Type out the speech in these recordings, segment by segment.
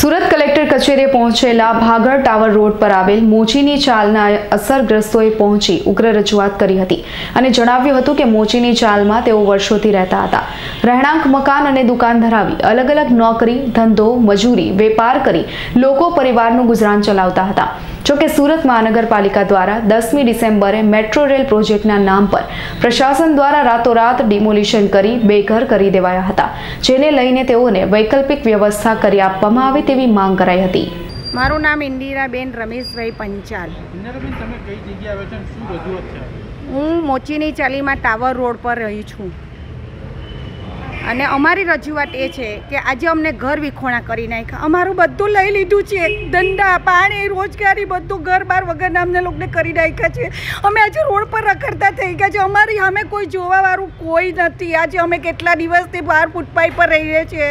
Surat collector કચેરીએ પહોંચેલા ભાગળ tower road પર આવેલ મોચીની ચાલના અસરગ્રસ્તોએ પહોંચી ઉગ્ર રજૂઆત કરી હતી અને જણાવ્યું હતું કે મોચીની ચાલમાં તેઓ વર્ષોથી રહેતા હતા. રહેણાંક, મકાન અને દુકાન ધરાવી અલગ અલગ નોકરી, ધંધો, મજૂરી, વેપાર કરી લોકો પરિવારનું ગુજરાન ચલાવતા હતા. જોકે સુરત મહાનગરપાલિકા દ્વારા દસમી ડિસેમ્બરે મેટ્રો રેલ પ્રોજેક્ટના નામ પર પ્રશાસન દ્વારા રાતોરાત ડિમોલિશન કરી બેઘર કરી દેવાયા હતા જેને લઈને તેઓને વૈકલ્પિક વ્યવસ્થા કરી આપવામાં આવે તેવી માંગ કરાઈ હતી. મારું નામ ઇન્દિરાબેન રમેશભાઈ પંચાલ. તમે કઈ જગ્યાએ આવ્યા છો અને શું રજૂઆત છે? હું મોચીની ચાલીમાં ટાવર રોડ પર રહી છું. અને અમારી રજૂઆત એ છે કે આજે અમને ઘર વિખોણા કરી નાખ્યા. અમારું બધું લઈ લીધું છે. ધંધા, પાણી, રોજગારી બધું ઘર બાર વગરના અમને લોકોને કરી નાખ્યા છે. અમે આજે રોડ પર રખડતા થઈ ગયા છે. અમારી અમે કોઈ જોવાવાળું કોઈ નથી. આજે અમે કેટલા દિવસથી બહાર ફૂટપાઈ પર રહીએ છીએ.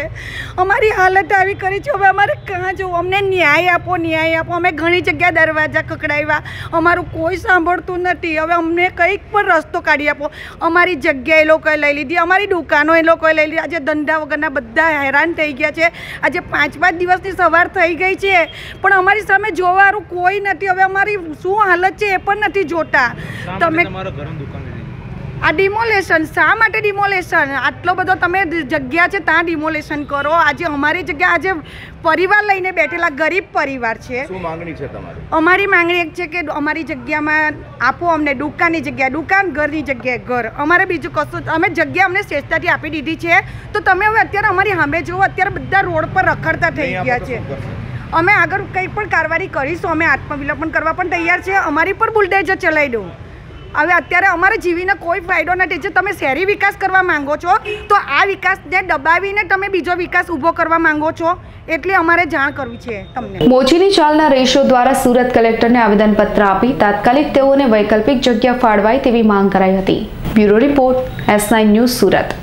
અમારી હાલત આવી કરી છે. હવે અમારે ક્યાં જવું? અમને ન્યાય આપો ન્યાય આપો. અમે ઘણી જગ્યા દરવાજા કકડાવ્યા અમારું કોઈ સાંભળતું નથી. હવે અમને કંઈક પણ રસ્તો કાઢી આપો. અમારી જગ્યા એ લોકોએ લઈ લીધી. અમારી દુકાનો એ લોકોએ લઈ લીધી આજે ધંધા વગરના બધા હેરાન થઈ ગયા છે. આજે પાંચ પાંચ દિવસની સવાર થઈ ગઈ છે. પણ અમારી સામે જોવાનું કોઈ નથી. હવે અમારી શું હાલત છે એ પણ નથી જોતા. તમે તમારા ઘરનું દુકાન લીધી આ ડિમોલેશન શા માટે ડિમોલેશન આટલો બધો તમે જગ્યા છે ત્યાં ડિમોલેશન કરો. આજે અમારી જગ્યા આજે પરિવાર લઈને બેઠેલા ગરીબ પરિવાર છે. શું માંગણી છે તમારી? અમારી માંગણી એક છે કે અમારી જગ્યામાં આપો અમને દુકાનની જગ્યા દુકાન ઘરની જગ્યાએ ઘર. અમારે બીજું કશું અમે જગ્યા અમને શ્રેષ્ઠતાથી આપી દીધી છે. તો તમે હવે અત્યારે અમારી સામે જુઓ અત્યારે બધા રોડ પર રખડતા થઈ ગયા છે. અમે આગળ કંઈ પણ કારવારી કરીશું અમે આત્મવિલોપન કરવા પણ તૈયાર છે. અમારી પર બુલડેઝર ચલાવી દઉં. હવે અત્યારે અમારે જીવીને કોઈ ફાયદો નથી. જે તમે શહેરી વિકાસ કરવા માંગો છો, તો આ વિકાસને દબાવીને તમે બીજો વિકાસ ઊભો કરવા માંગો છો એટલે અમારે જાણ કરવી છે તમને. મોચીની ચાલના રેશો દ્વારા સુરત કલેક્ટરને આવેદનપત્ર આપી તાત્કાલિક તેઓને વૈકલ્પિક જગ્યા ફાળવાય તેવી માંગ કરાઈ હતી. Bureau report S nine news Surat.